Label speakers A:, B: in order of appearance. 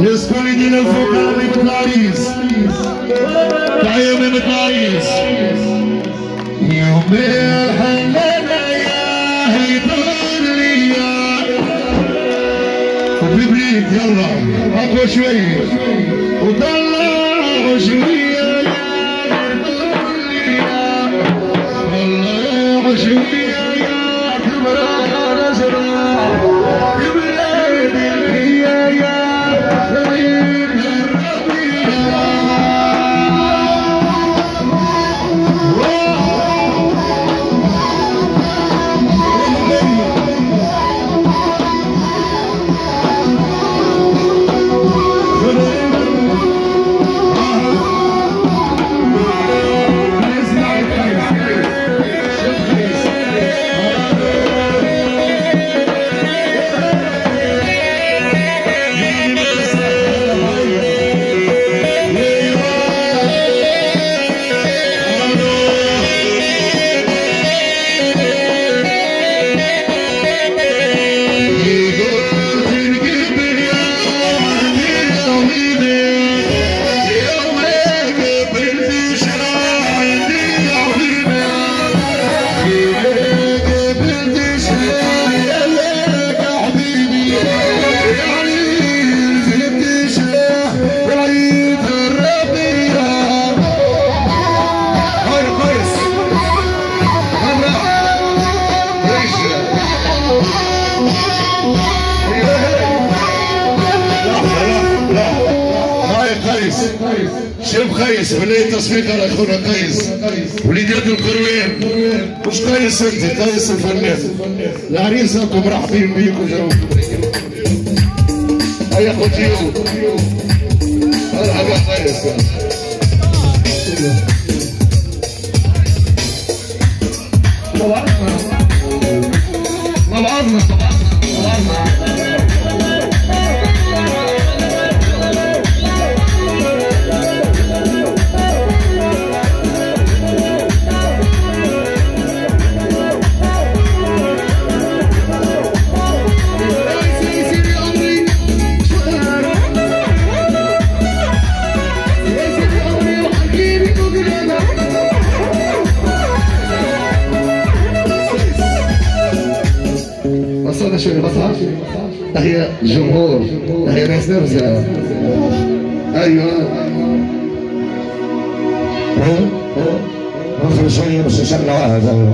A: يسكن يدينا فوق هذه متلاريس تحية من متلاريس يوم الحنانة يا هيدر لي وبيبليك يلا اقوى شوية وطلع شوية يا هيدر لي طلع شوية قيس. شوف قيس وليد تصفيق على اخونا قيس. وليد يد القروين مش قيس انت؟ قيس الفنان. العريس أنتم مرحبين بيكم. جاوب هيا خوتيو مرحبا قيس. طبعا طبعا وصلنا شوية بصعب تحية الجمهور تحية ناس نفسها أيوه
B: نخرج شوية بس نشغل هذا